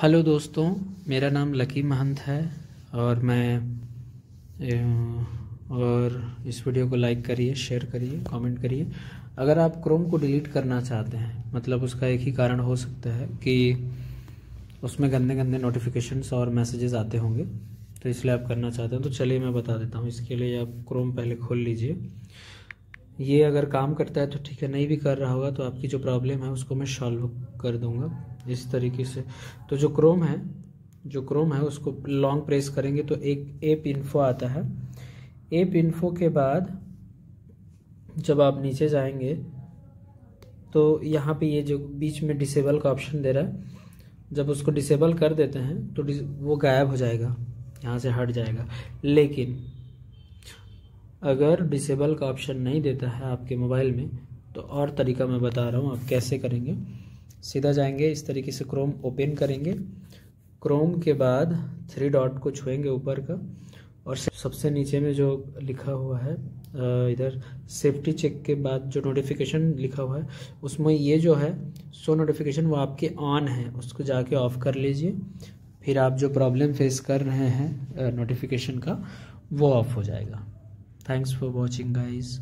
Hello दोस्तों, मेरा नाम लकी महंत है और मैं और इस वीडियो को लाइक करिए शेयर करिए कमेंट करिए। अगर आप क्रोम को डिलीट करना चाहते हैं मतलब उसका एक ही कारण हो सकता है कि उसमें गंदे गंदे नोटिफिकेशंस और मैसेजेस आते होंगे तो इसलिए आप करना चाहते हैं। तो चलिए मैं बता देता हूँ, इसके लिए आप क्रोम पहले खोल लीजिए। ये अगर काम करता है तो ठीक है, नहीं भी कर रहा होगा तो आपकी जो प्रॉब्लम है उसको मैं सॉल्व कर दूँगा। इस तरीके से। तो जो क्रोम है, जो क्रोम है, उसको लॉन्ग प्रेस करेंगे तो एक एप इन्फो आता है। एप इन्फो के बाद जब आप नीचे जाएँगे तो यहाँ पे ये जो बीच में डिसेबल का ऑप्शन दे रहा है, जब उसको डिसेबल कर देते हैं तो वो गायब हो जाएगा, यहाँ से हट जाएगा। लेकिन अगर डिसेबल का ऑप्शन नहीं देता है आपके मोबाइल में तो और तरीका मैं बता रहा हूँ, आप कैसे करेंगे। सीधा जाएँगे, इस तरीके से क्रोम ओपन करेंगे। क्रोम के बाद थ्री डॉट को छुएँगे ऊपर का। और सबसे नीचे में जो लिखा हुआ है इधर सेफ्टी चेक के बाद जो नोटिफिकेशन लिखा हुआ है, उसमें ये जो है सो नोटिफिकेशन वो आपके ऑन है, उसको जाके ऑफ़ कर लीजिए। फिर आप जो प्रॉब्लम फेस कर रहे हैं नोटिफिकेशन का, वो ऑफ़ हो जाएगा। Thanks for watching guys.